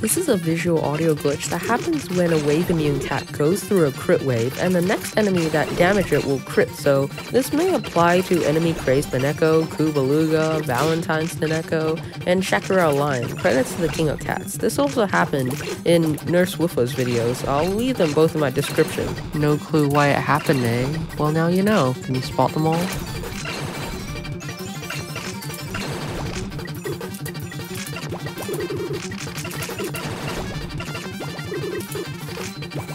This is a visual audio glitch that happens when a wave immune cat goes through a crit wave and the next enemy that damage it will crit, so this may apply to enemy crazed Mineko, Kubiluga, Valentine's Mineko, and Shakura Lion. Credits to the King of Cats. This also happened in Nurse Wuffa's videos. I'll leave them both in my description. No clue why it happened, eh? Well now you know. Can you spot them all? you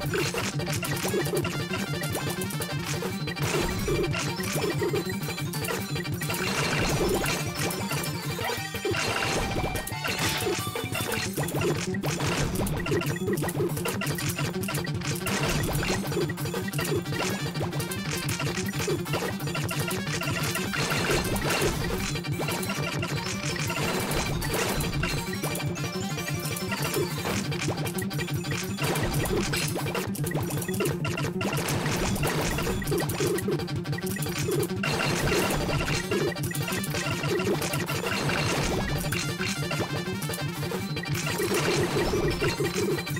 Thank ハハハハ!